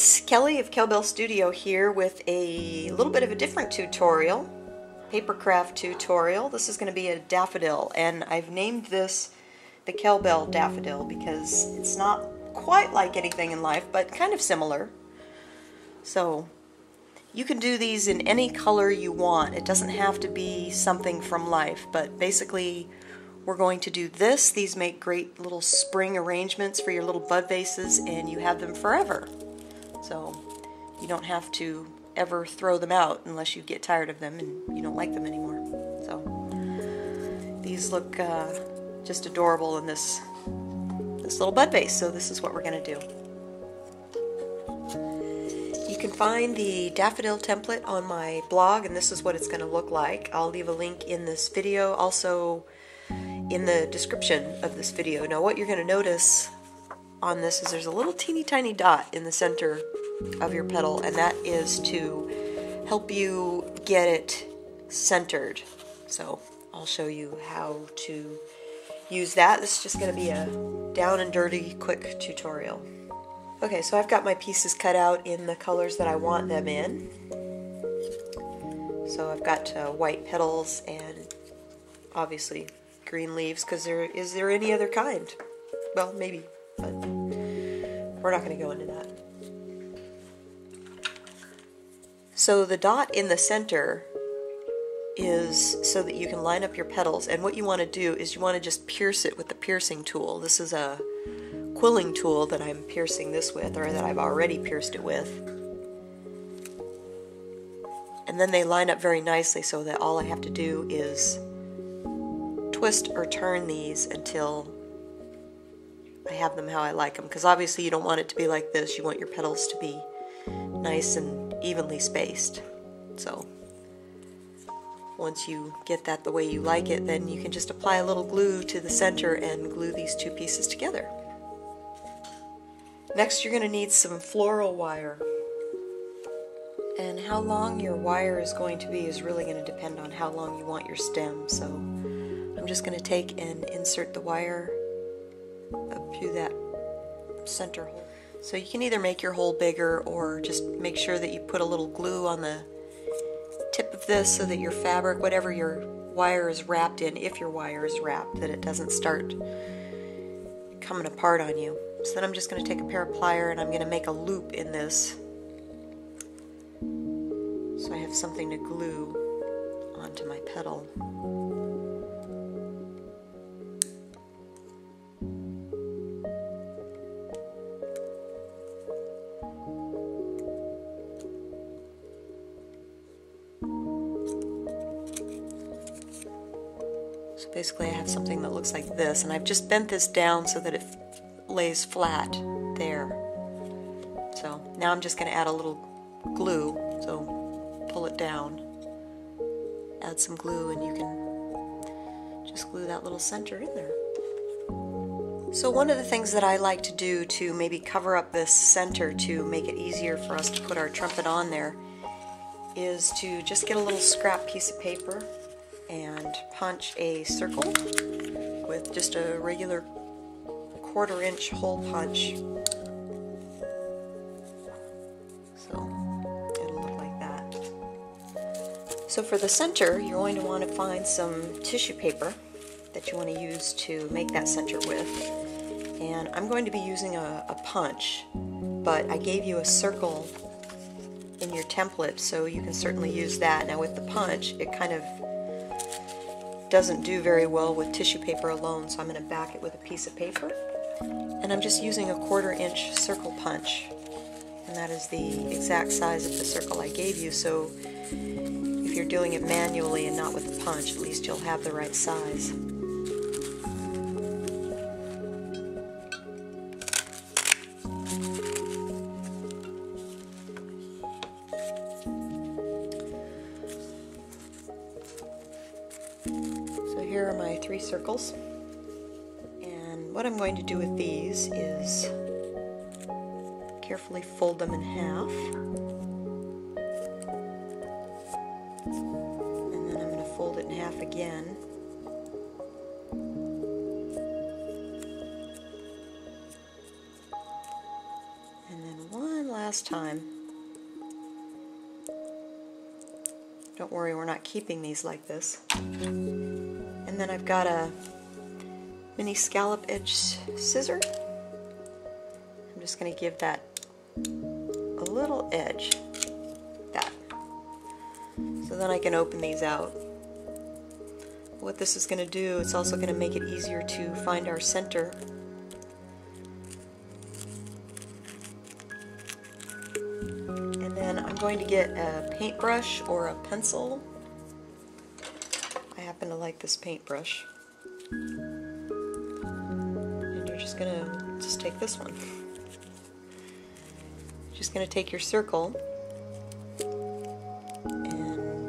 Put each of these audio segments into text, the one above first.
Kids, Kellie of Kellbelle Studio here with a little bit of a different tutorial, papercraft tutorial. This is going to be a daffodil and I've named this the Kellbelle daffodil because it's not quite like anything in life but kind of similar. So you can do these in any color you want. It doesn't have to be something from life but basically we're going to do this. These make great little spring arrangements for your little bud vases and you have them forever. So you don't have to ever throw them out unless you get tired of them and you don't like them anymore. So these look uh, just adorable in this this little bud vase. So this is what we're going to do. You can find the daffodil template on my blog and this is what it's going to look like. I'll leave a link in this video. Also in the description of this video. Now what you're going to notice on this is there's a little teeny tiny dot in the center of your petal and that is to help you get it centered. So I'll show you how to use that. This is just going to be a down and dirty quick tutorial. Okay, so I've got my pieces cut out in the colors that I want them in. So I've got uh, white petals and obviously green leaves because there is there any other kind? Well, maybe, but we're not going to go into that. So the dot in the center is so that you can line up your petals and what you want to do is you want to just pierce it with the piercing tool. This is a quilling tool that I'm piercing this with or that I've already pierced it with. And then they line up very nicely so that all I have to do is twist or turn these until I have them how I like them because obviously you don't want it to be like this you want your petals to be nice and evenly spaced. So once you get that the way you like it then you can just apply a little glue to the center and glue these two pieces together. Next you're going to need some floral wire. And how long your wire is going to be is really going to depend on how long you want your stem. So I'm just going to take and insert the wire up through that center hole. So you can either make your hole bigger or just make sure that you put a little glue on the tip of this so that your fabric, whatever your wire is wrapped in, if your wire is wrapped, that it doesn't start coming apart on you. So then I'm just going to take a pair of pliers and I'm going to make a loop in this so I have something to glue onto my petal. Basically I have something that looks like this and I've just bent this down so that it lays flat there. So now I'm just going to add a little glue, so pull it down, add some glue and you can just glue that little center in there. So one of the things that I like to do to maybe cover up this center to make it easier for us to put our trumpet on there is to just get a little scrap piece of paper and punch a circle with just a regular quarter inch hole punch. So it'll look like that. So for the center, you're going to want to find some tissue paper that you want to use to make that center with. And I'm going to be using a, a punch, but I gave you a circle in your template, so you can certainly use that. Now with the punch, it kind of doesn't do very well with tissue paper alone, so I'm going to back it with a piece of paper. And I'm just using a quarter inch circle punch. And that is the exact size of the circle I gave you, so if you're doing it manually and not with a punch, at least you'll have the right size. Circles. And what I'm going to do with these is carefully fold them in half. And then I'm going to fold it in half again. And then one last time. Don't worry, we're not keeping these like this. And then I've got a mini scallop edge scissor. I'm just going to give that a little edge. That. So then I can open these out. What this is going to do, it's also going to make it easier to find our center And then I'm going to get a paintbrush or a pencil. Happen to like this paintbrush. And you're just going to just take this one. Just going to take your circle and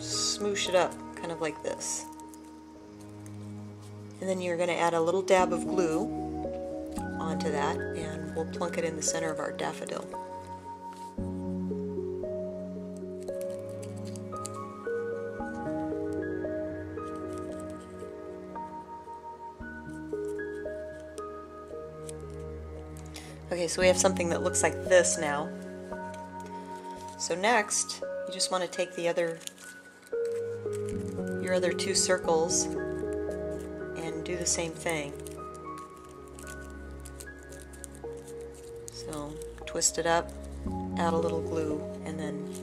smoosh it up kind of like this. And then you're going to add a little dab of glue onto that and we'll plunk it in the center of our daffodil. Okay, so we have something that looks like this now. So next, you just want to take the other, your other two circles and do the same thing. So twist it up, add a little glue, and then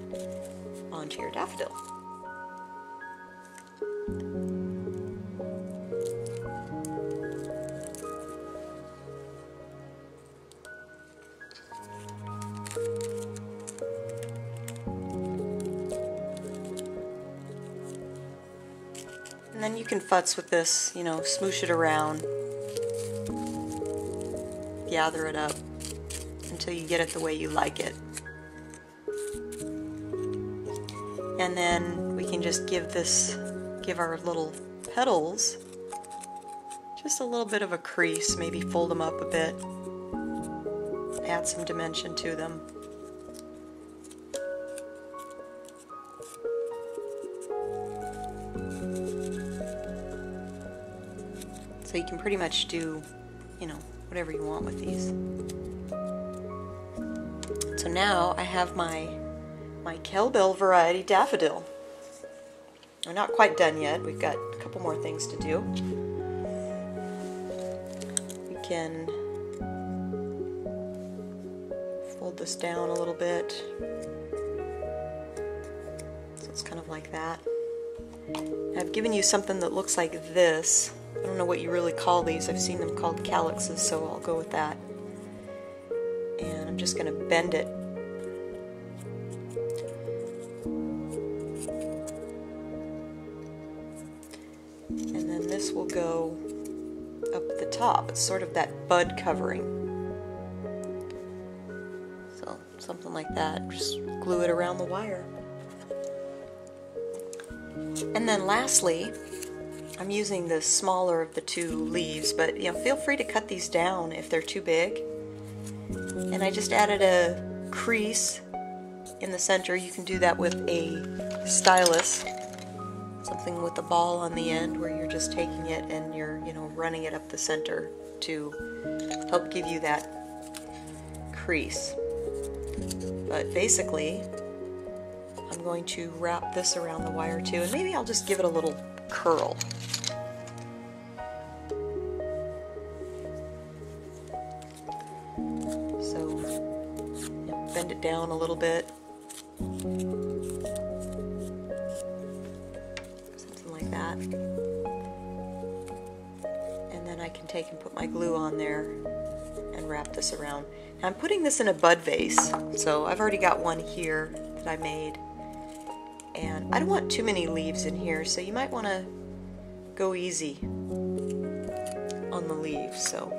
onto your daffodil. And then you can futz with this, you know, smoosh it around, gather it up until you get it the way you like it. And then we can just give this, give our little petals just a little bit of a crease, maybe fold them up a bit, add some dimension to them. You can pretty much do, you know, whatever you want with these. So now I have my my Kellbelle variety daffodil. We're not quite done yet. We've got a couple more things to do. We can fold this down a little bit. So it's kind of like that. I've given you something that looks like this. I don't know what you really call these. I've seen them called calyxes, so I'll go with that. And I'm just going to bend it. And then this will go up the top. It's sort of that bud covering. So something like that. Just glue it around the wire. And then lastly, I'm using the smaller of the two leaves, but you know, feel free to cut these down if they're too big. And I just added a crease in the center. You can do that with a stylus, something with a ball on the end where you're just taking it and you're, you know, running it up the center to help give you that crease. But basically, I'm going to wrap this around the wire too, and maybe I'll just give it a little curl. So bend it down a little bit. Something like that. And then I can take and put my glue on there and wrap this around. Now I'm putting this in a bud vase, so I've already got one here that I made. I don't want too many leaves in here, so you might want to go easy on the leaves. So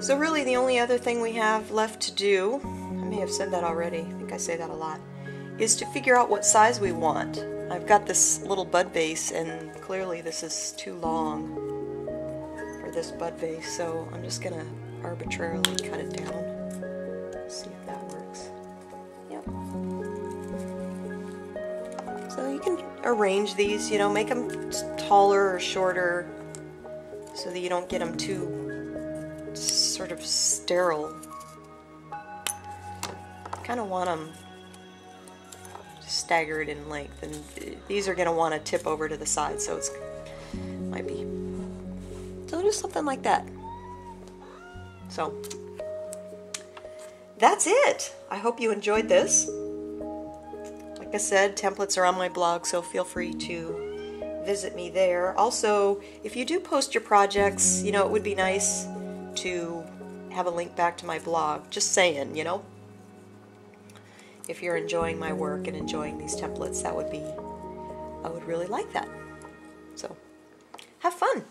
So really the only other thing we have left to do, I may have said that already, I think I say that a lot, is to figure out what size we want. I've got this little bud vase and clearly this is too long for this bud vase, so I'm just gonna arbitrarily cut it down. See if that works. Yep. So you can arrange these, you know, make them taller or shorter so that you don't get them too sort of sterile. Kind of want them staggered in length, and these are going to want to tip over to the side, so it's might be so just something like that. So that's it. I hope you enjoyed this. Like I said, templates are on my blog, so feel free to visit me there. Also, if you do post your projects, you know, it would be nice to have a link back to my blog. Just saying, you know if you're enjoying my work and enjoying these templates, that would be, I would really like that. So, have fun.